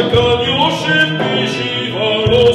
Така нюше пищи, воро